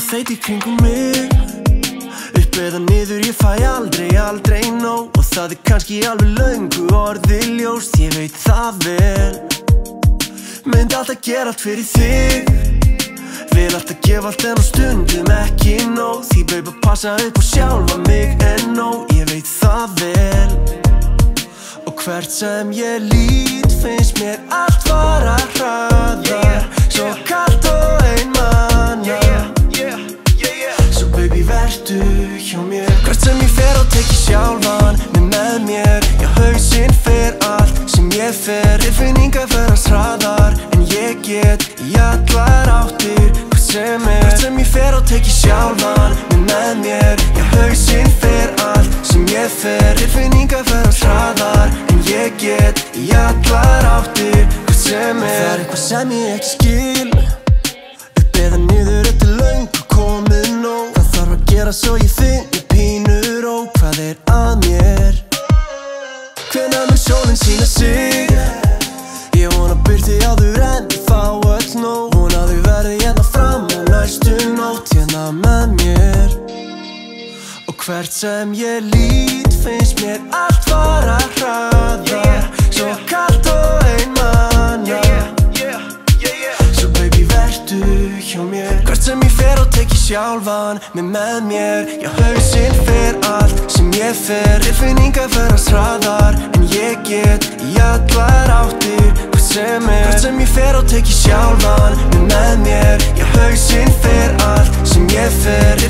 feit í kringum mig. Upp eða niður ég fæ aldrei, aldrei nóg. Og það er kannski alveg löngu orðið ljóst Ég veit það vel. Myndi alltaf gera allt fyrir þig. Vil alltaf gefa allt en á stundum ekki nóg. Því baby passa upp á sjálfa mig en nóg. Ég veit það vel. Og hvert sem ég lít finnst mér allt fara hraðar verdu hjá mér? Hvert sem ég fer og teki sjálfan mig með mér. Já hausinn fer allt sem ég fer. Tilfinningar ferast hraðar en ég get í allar áttir. Hvert sem er. Hvert sem ég fer og teki sjálfan mig með mér. Já hausinn fer allt sem ég fer. Tilfinningar ferast hraðar en ég get í allar áttir. Hvert sem er. Það er eitthvað sem ég ekki skil að gera svo ég finni pínur og hvað er að mér? Hvenær mun sólinn sína sig? Ég vona byrti áður en ég fá öll nóg. Vona þau verði hérna fram á næstu nótt hérna með mér. Og hvert sem ég lít finnst mér allt fara hraðar Svo sjálfan mig með mér. Já hausinn fer allt sem ég fer. Tilfinningar ferast hraðar en ég get í allar áttir. Hvert sem er Hvert sem ég fer og teki sjálfan mig með mér. Já hausinn fer allt sem ég fer